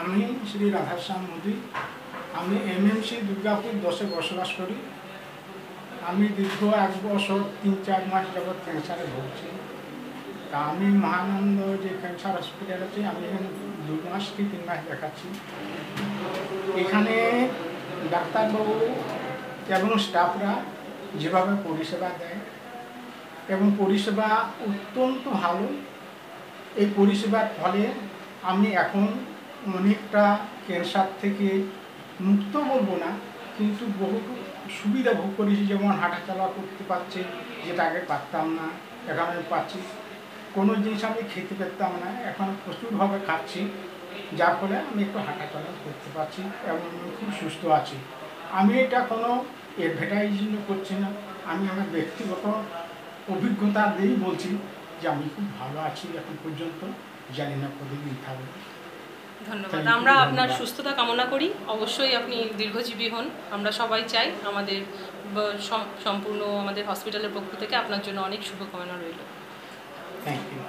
আমি শ্রী রাধাশ্যাম মোদী। আমি এমএমসি দুর্গাপুর দশে বসবাস করি। আমি দীর্ঘ এক বছর, তিন চার মাস যাবৎ ক্যান্সারে ভুগছি। তা আমি মহানন্দ যে ক্যান্সার হসপিটাল আছে, আমি এখানে দু মাস কি তিন মাস দেখাচ্ছি। এখানে ডাক্তারবাবু এবং স্টাফরা যেভাবে পরিষেবা দেয় এবং পরিষেবা অত্যন্ত ভালো। এই পরিষেবার ফলে আমি এখন অনেকটা ক্যান্সার থেকে মুক্ত বলব না, কিন্তু বহু সুবিধা ভোগ করেছি, যেমন হাঁটাচলা করতে পারছি, যেটা আগে পারতাম না, এখন আমি পাচ্ছি কোনো জিনিস আমি খেতে পারতাম না, এখন প্রচুরভাবে খাচ্ছি, যার ফলে আমি একটু হাঁটাচলা করতে পারছি এবং খুব সুস্থ আছি। আমি এটা কোনো অ্যাডভার্টাইজিং করছি না, আমি আমার ব্যক্তিগত অভিজ্ঞতা দিয়েই বলছি। যে আমি খুব ভালো আছি এখন পর্যন্ত জানি না কতদিন থাকবে। ধন্যবাদ। আমরা আপনার সুস্থতা কামনা করি। অবশ্যই আপনি দীর্ঘজীবী হন। আমরা সবাই চাই আমাদের সম্পূর্ণ আমাদের হসপিটালের পক্ষ থেকে আপনার জন্য অনেক শুভকামনা রইল। Thank you